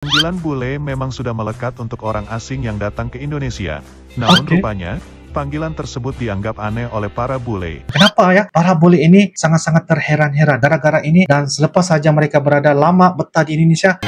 Panggilan bule memang sudah melekat untuk orang asing yang datang ke Indonesia. Namun Oke. rupanya, panggilan tersebut dianggap aneh oleh para bule. Kenapa ya para bule ini sangat-sangat terheran-heran gara-gara ini dan selepas saja mereka berada lama betah di Indonesia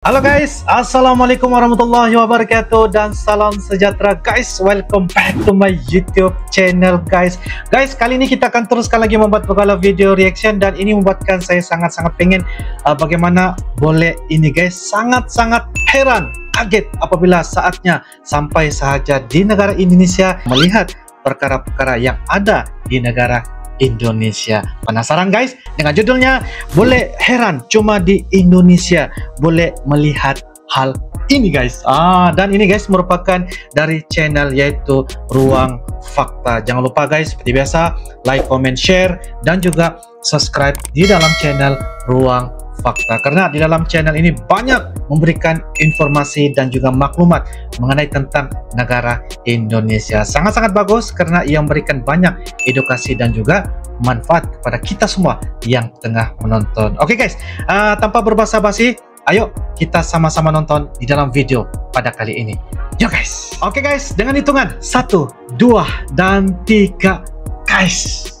Halo guys, Assalamualaikum warahmatullahi wabarakatuh dan salam sejahtera guys. Welcome back to my YouTube channel guys. Guys, kali ini kita akan teruskan lagi membuat beberapa video reaction dan ini membuatkan saya sangat-sangat pengen uh, bagaimana boleh ini guys sangat-sangat heran kaget apabila saatnya sampai sahaja di negara Indonesia melihat perkara-perkara yang ada di negara Indonesia. Penasaran guys dengan judulnya boleh heran cuma di Indonesia boleh melihat hal ini guys. Ah dan ini guys merupakan dari channel yaitu Ruang Fakta. Jangan lupa guys seperti biasa like, comment, share dan juga subscribe di dalam channel Ruang Fakta karena di dalam channel ini banyak memberikan informasi dan juga maklumat mengenai tentang negara Indonesia. Sangat-sangat bagus karena ia memberikan banyak edukasi dan juga manfaat kepada kita semua yang tengah menonton. Oke guys, uh, tanpa berbasa-basi, ayo kita sama-sama nonton di dalam video pada kali ini. Yo guys. Oke guys, dengan hitungan satu, dua, dan tiga, guys.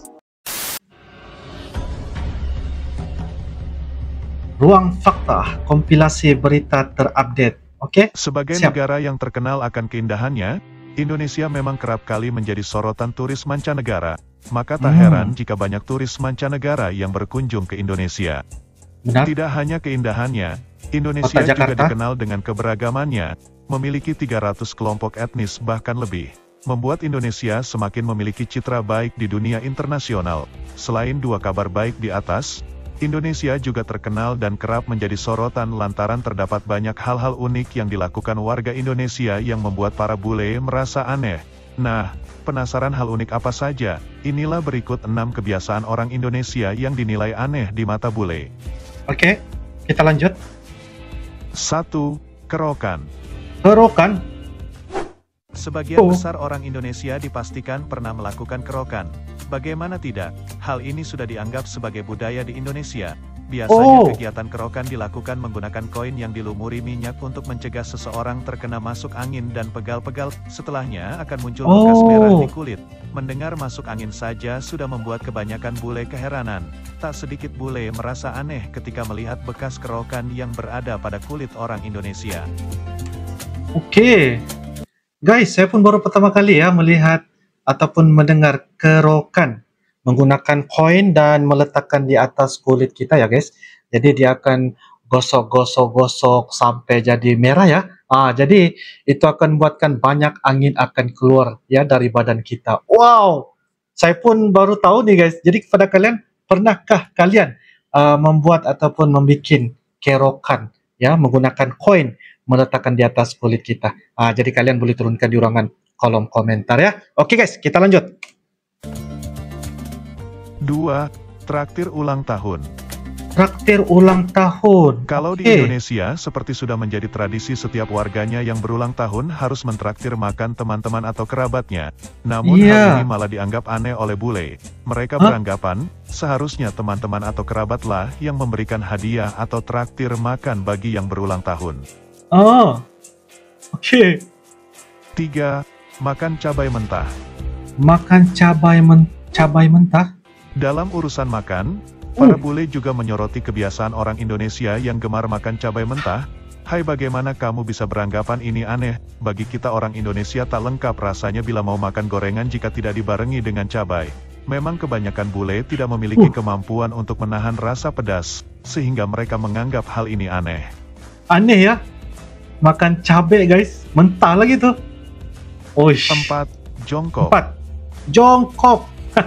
Ruang Fakta, kompilasi berita terupdate. Oke? Sebagai Siap. negara yang terkenal akan keindahannya, Indonesia memang kerap kali menjadi sorotan turis mancanegara. Maka tak Hmm. heran jika banyak turis mancanegara yang berkunjung ke Indonesia. Benar? Tidak hanya keindahannya, Indonesia Kota juga dikenal dengan keberagamannya, memiliki 300 kelompok etnis bahkan lebih. Membuat Indonesia semakin memiliki citra baik di dunia internasional. Selain dua kabar baik di atas, Indonesia juga terkenal dan kerap menjadi sorotan lantaran terdapat banyak hal-hal unik yang dilakukan warga Indonesia yang membuat para bule merasa aneh. Nah, penasaran hal unik apa saja? Inilah berikut 6 kebiasaan orang Indonesia yang dinilai aneh di mata bule. Oke, kita lanjut. 1. Kerokan Kerokan. Sebagian Oh. besar orang Indonesia dipastikan pernah melakukan kerokan. Bagaimana tidak? Hal ini sudah dianggap sebagai budaya di Indonesia. Biasanya Oh. kegiatan kerokan dilakukan menggunakan koin yang dilumuri minyak untuk mencegah seseorang terkena masuk angin dan pegal-pegal. Setelahnya akan muncul bekas Oh. merah di kulit. Mendengar masuk angin saja sudah membuat kebanyakan bule keheranan. Tak sedikit bule merasa aneh ketika melihat bekas kerokan yang berada pada kulit orang Indonesia. Oke. Guys, saya pun baru pertama kali ya melihat ataupun mendengar kerokan menggunakan koin dan meletakkan di atas kulit kita ya guys. Jadi dia akan gosok-gosok-gosok sampai jadi merah ya. Ah, jadi itu akan membuatkan banyak angin akan keluar ya dari badan kita. Wow. Saya pun baru tahu nih guys. Jadi kepada kalian, pernahkah kalian uh, membuat ataupun membuat kerokan ya menggunakan koin meletakkan di atas kulit kita. Ah, jadi kalian boleh turunkan di ruangan kolom komentar ya. Oke guys, kita lanjut. 2. Traktir ulang tahun Traktir ulang tahun. Kalau di Oke. Indonesia, seperti sudah menjadi tradisi setiap warganya yang berulang tahun harus mentraktir makan teman-teman atau kerabatnya. Namun Iya. hal ini malah dianggap aneh oleh bule. Mereka Hah? beranggapan, seharusnya teman-teman atau kerabatlah yang memberikan hadiah atau traktir makan bagi yang berulang tahun. Oh. Oke. 3. Makan cabai mentah Makan cabai men cabai mentah. Dalam urusan makan, para Uh. bule juga menyoroti kebiasaan orang Indonesia yang gemar makan cabai mentah. Hai bagaimana kamu bisa beranggapan ini aneh? Bagi kita orang Indonesia tak lengkap rasanya bila mau makan gorengan jika tidak dibarengi dengan cabai. Memang kebanyakan bule tidak memiliki Uh. kemampuan untuk menahan rasa pedas, sehingga mereka menganggap hal ini aneh. Aneh ya. Makan cabai guys, mentah lagi tuh. Oish. 4. Jongkok Empat. Jongkok.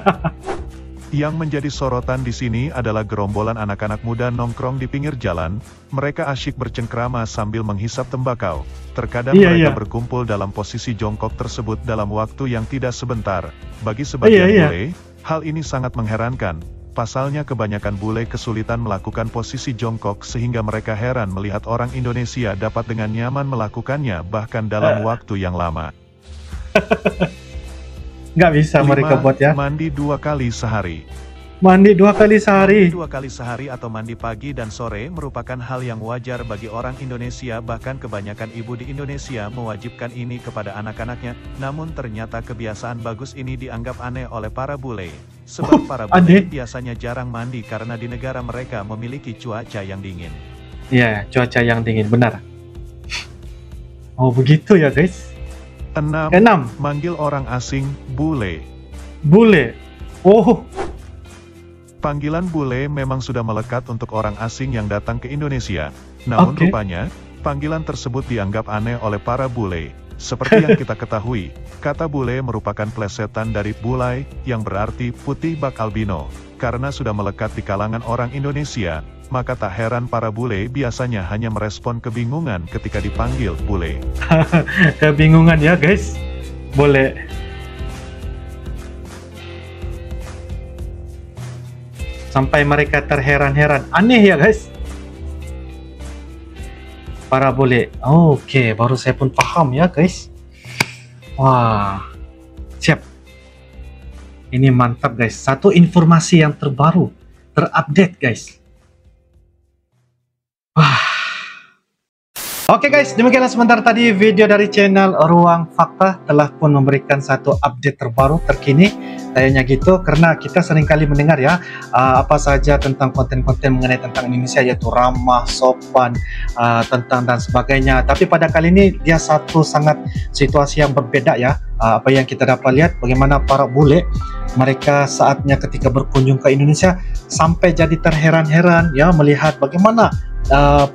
Yang menjadi sorotan di sini adalah gerombolan anak-anak muda nongkrong di pinggir jalan. Mereka asyik bercengkrama sambil menghisap tembakau. Terkadang Iya, mereka iya. berkumpul dalam posisi jongkok tersebut dalam waktu yang tidak sebentar. Bagi sebagian Iya, iya. bule, hal ini sangat mengherankan. Pasalnya kebanyakan bule kesulitan melakukan posisi jongkok sehingga mereka heran melihat orang Indonesia dapat dengan nyaman melakukannya bahkan dalam Eh. waktu yang lama. nggak bisa Kelima, mereka buat ya. Mandi dua kali sehari. Mandi dua kali sehari. Mandi dua kali sehari atau mandi pagi dan sore merupakan hal yang wajar bagi orang Indonesia bahkan kebanyakan ibu di Indonesia mewajibkan ini kepada anak-anaknya. Namun ternyata kebiasaan bagus ini dianggap aneh oleh para bule. Sebab para bule biasanya jarang mandi karena di negara mereka memiliki cuaca yang dingin. Iya, cuaca yang dingin, benar. Oh, begitu ya, guys. Enam, Keenam, manggil orang asing bule. bule. Oh, Panggilan bule memang sudah melekat untuk orang asing yang datang ke Indonesia. Namun Oke. rupanya, panggilan tersebut dianggap aneh oleh para bule. Seperti yang kita ketahui, kata bule merupakan plesetan dari bulai, yang berarti putih bak albino. Karena sudah melekat di kalangan orang Indonesia, maka tak heran para bule biasanya hanya merespon kebingungan ketika dipanggil bule. kebingungan ya, guys. Boleh. Sampai mereka terheran-heran. Aneh ya, guys. Para boleh. Oke, baru saya pun paham ya, guys. Wah. Siap. Ini mantap, guys. Satu informasi yang terbaru, terupdate, guys. Wah. Oke guys, demikianlah sebentar tadi video dari channel Ruang Fakta telah pun memberikan satu update terbaru terkini kayaknya gitu karena kita seringkali mendengar ya uh, apa saja tentang konten-konten mengenai tentang Indonesia yaitu ramah, sopan, uh, tentang dan sebagainya. Tapi pada kali ini dia satu sangat situasi yang berbeda ya. Uh, apa yang kita dapat lihat bagaimana para bule mereka saatnya ketika berkunjung ke Indonesia sampai jadi terheran-heran ya melihat bagaimana uh,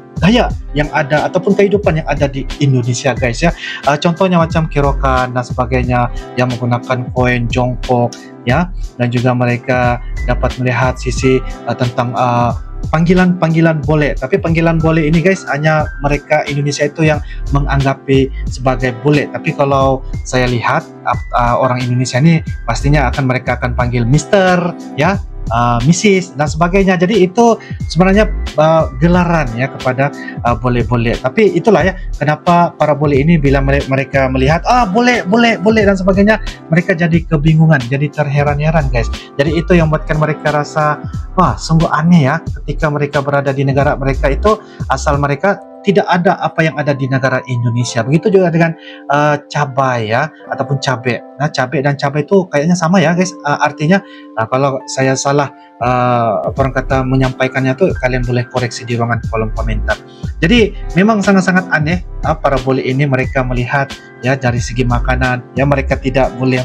yang ada ataupun kehidupan yang ada di Indonesia guys ya. Uh, contohnya macam kerokan dan sebagainya yang menggunakan koin jongkok ya. Dan juga mereka dapat melihat sisi uh, tentang uh, panggilan-panggilan boleh. Tapi panggilan boleh ini guys hanya mereka Indonesia itu yang menganggapi sebagai boleh. Tapi kalau saya lihat uh, orang Indonesia ini pastinya akan mereka akan panggil Mister ya uh, Mrs dan sebagainya. Jadi itu sebenarnya uh, gelaran ya kepada uh, boleh-boleh. Tapi itulah ya kenapa para boleh ini bila mere- mereka melihat ah boleh boleh boleh dan sebagainya mereka jadi kebingungan, jadi terheran-heran guys. Jadi itu yang buatkan mereka rasa wah sungguh aneh ya ketika mereka berada di negara mereka itu asal mereka tidak ada apa yang ada di negara Indonesia. Begitu juga dengan uh, cabai ya ataupun cabai. Nah, cabai dan cabai itu kayaknya sama ya, guys. Uh, artinya uh, kalau saya salah uh, orang kata menyampaikannya tuh kalian boleh koreksi di ruangan kolom komentar. Jadi memang sangat-sangat aneh uh, para boleh ini mereka melihat ya dari segi makanan ya mereka tidak boleh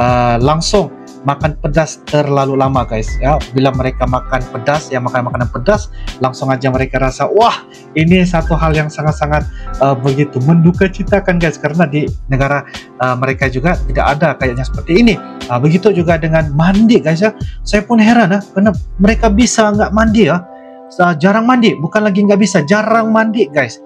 uh, langsung makan pedas terlalu lama guys. Ya bila mereka makan pedas ya makan makanan pedas langsung aja mereka rasa wah ini satu hal yang sangat-sangat uh, begitu menduka citakan guys. Karena di negara uh, mereka juga tidak ada kayaknya seperti ini. Uh, begitu juga dengan mandi guys ya. Saya pun heran ya karena mereka bisa nggak mandi ya. Uh, jarang mandi bukan lagi nggak bisa jarang mandi guys.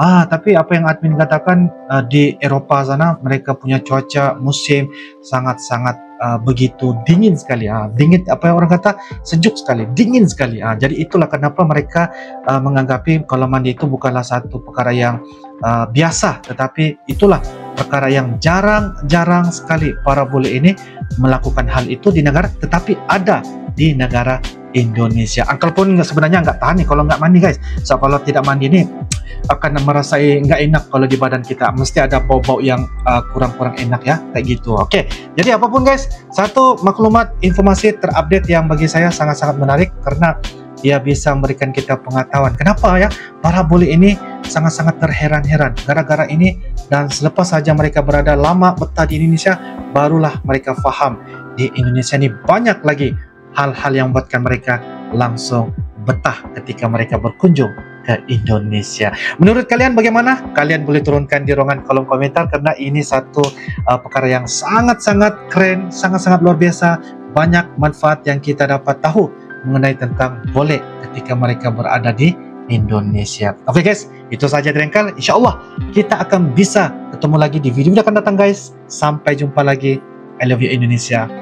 Ah, tapi apa yang admin katakan uh, di Eropa sana mereka punya cuaca musim sangat-sangat uh, begitu dingin sekali. Ah, dingin apa yang orang kata sejuk sekali, dingin sekali. Ah, jadi itulah kenapa mereka uh, menganggapi kalau mandi itu bukanlah satu perkara yang uh, biasa, tetapi itulah perkara yang jarang-jarang sekali para bule ini melakukan hal itu di negara, tetapi ada di negara Indonesia. Angkel pun sebenarnya nggak tahan nih kalau nggak mandi guys. So kalau tidak mandi ini akan merasai nggak enak kalau di badan kita. Mesti ada bau-bau yang uh, kurang-kurang enak ya, kayak gitu. Oke, jadi apa pun guys, satu maklumat informasi terupdate yang bagi saya sangat-sangat menarik karena dia bisa memberikan kita pengetahuan. Kenapa ya? Para bule ini sangat-sangat terheran-heran gara-gara ini dan selepas saja mereka berada lama betah di Indonesia, barulah mereka paham di Indonesia ini banyak lagi hal-hal yang membuatkan mereka langsung betah ketika mereka berkunjung ke Indonesia. Menurut kalian bagaimana? Kalian boleh turunkan di ruangan kolom komentar karena ini satu uh, perkara yang sangat-sangat keren, sangat-sangat luar biasa. Banyak manfaat yang kita dapat tahu mengenai tentang boleh ketika mereka berada di Indonesia. Oke guys, itu saja Drengkal. Insya Allah kita akan bisa ketemu lagi di video yang akan datang guys. Sampai jumpa lagi. I love you Indonesia.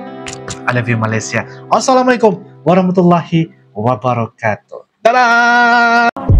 I love you Malaysia. Assalamualaikum warahmatullahi wabarakatuh. Dadah.